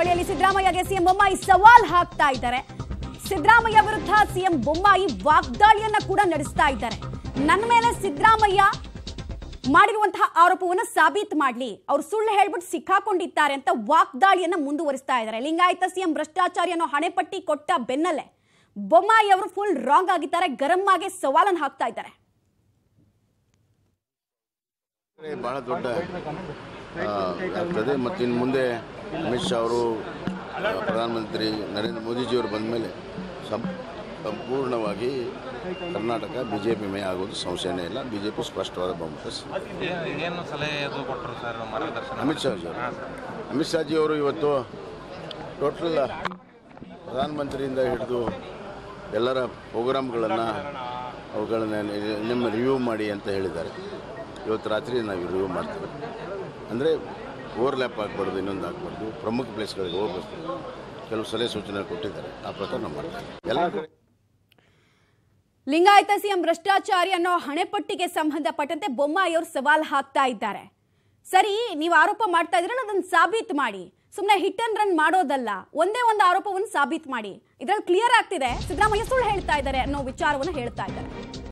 ಹುಬ್ಬಳ್ಳಿಯಲ್ಲಿ ಸಿದ್ದರಾಮಯ್ಯಗೆ ಸಿಎಂ ಬೊಮ್ಮಾಯಿ ಸವಾಲ್ ಹಾಕ್ತಾ ಇದ್ದಾರೆ. ಸಿದ್ದರಾಮಯ್ಯ ವಿರುದ್ಧ ಸಿಎಂ ಬೊಮ್ಮಾಯಿ ವಾಗ್ದಾಳಿಯನ್ನ ಕೂಡ ನಡೆಸ್ತಾ ಇದ್ದಾರೆ. ನನ್ನ ಮೇಲೆ ಸಿದ್ದರಾಮಯ್ಯ ಮಾಡಿರುವಂತಹ ಆರೋಪವನ್ನು ಸಾಬೀತು ಮಾಡಲಿ. ಅವ್ರು ಸುಳ್ಳು ಹೇಳ್ಬಿಟ್ಟು ಸಿಕ್ಕಾಕೊಂಡಿದ್ದಾರೆ ಅಂತ ವಾಗ್ದಾಳಿಯನ್ನ ಮುಂದುವರಿಸ್ತಾ ಇದ್ದಾರೆ. ಲಿಂಗಾಯತ ಸಿಎಂ ಭ್ರಷ್ಟಾಚಾರಿ ಅನ್ನೋ ಹಣೆಪಟ್ಟಿ ಕೊಟ್ಟ ಬೆನ್ನಲ್ಲೇ ಬೊಮ್ಮಾಯಿ ಅವರು ಫುಲ್ ರಾಂಗ್ ಆಗಿದ್ದಾರೆ, ಗರಂ ಆಗಿ ಸವಾಲನ್ನು ಹಾಕ್ತಾ ಇದ್ದಾರೆ. ಬಹಳ ದೊಡ್ಡ ಆಗ್ತದೆ. ಮತ್ತು ಇನ್ನು ಮುಂದೆ ಅಮಿತ್ ಶಾ ಅವರು ಪ್ರಧಾನಮಂತ್ರಿ ನರೇಂದ್ರ ಮೋದಿಜಿಯವರು ಬಂದ ಮೇಲೆ ಸಂಪೂರ್ಣವಾಗಿ ಕರ್ನಾಟಕ ಬಿ ಜೆ ಪಿ ಮೇ ಆಗೋದು ಸಂಶಯನೇ ಇಲ್ಲ. ಬಿ ಜೆ ಪಿ ಸ್ಪಷ್ಟವಾದ ಬಹುಮತ ಅಮಿತ್ ಶಾ ಅವರು ಅಮಿತ್ ಶಾಜಿ ಅವರು ಇವತ್ತು ಟೋಟಲ್ ಪ್ರಧಾನಮಂತ್ರಿಯಿಂದ ಹಿಡಿದು ಎಲ್ಲರ ಪ್ರೋಗ್ರಾಮ್ಗಳನ್ನು ಅವುಗಳನ್ನು ನಿಮ್ಮ ರಿವ್ಯೂ ಮಾಡಿ ಅಂತ ಹೇಳಿದ್ದಾರೆ. ಇವತ್ತು ರಾತ್ರಿ ನಾವು ರಿವ್ಯೂ ಮಾಡ್ತೀವಿ. ಅಂದರೆ ಓವರ್ಲ್ಯಾಪ್ ಆಗಬಾರ್ದು, ಇನ್ನೊಂದು ಆಗಬಾರ್ದು. ಪ್ರಮುಖ ಪ್ಲೇಸ್ಗಳಿಗೆ ಹೋಗ್ಬೇಕು. ಕೆಲವು ಸಲಹೆ ಸೂಚನೆ ಕೊಟ್ಟಿದ್ದಾರೆ. ಆ ಪ್ರಕಾರ ನಾವು ಮಾಡ್ತೀವಿ. ಎಲ್ಲ ಲಿಂಗಾಯತ ಸಿಎಂ ಭ್ರಷ್ಟಾಚಾರಿ ಅನ್ನೋ ಹಣೆಪಟ್ಟಿಗೆ ಸಂಬಂಧಪಟ್ಟಂತೆ ಬೊಮ್ಮಾಯಿ ಅವರು ಸವಾಲ್ ಹಾಕ್ತಾ ಇದ್ದಾರೆ. ಸರಿ, ನೀವು ಆರೋಪ ಮಾಡ್ತಾ ಇದ್ರಲ್ಲ, ಅದನ್ನು ಸಾಬೀತು ಮಾಡಿ. ಸುಮ್ಮನೆ ಹಿಟ್ ಅಂಡ್ ರನ್ ಮಾಡೋದಲ್ಲ, ಒಂದೇ ಒಂದು ಆರೋಪವನ್ನು ಸಾಬೀತು ಮಾಡಿ. ಇದ್ರಲ್ಲಿ ಕ್ಲಿಯರ್ ಆಗ್ತಿದೆ. ಸಿದ್ದರಾಮಯ್ಯ ಸುಳ್ಳು ಹೇಳ್ತಾ ಇದ್ದಾರೆ ಅನ್ನೋ ವಿಚಾರವನ್ನು ಹೇಳ್ತಾ ಇದ್ದಾರೆ.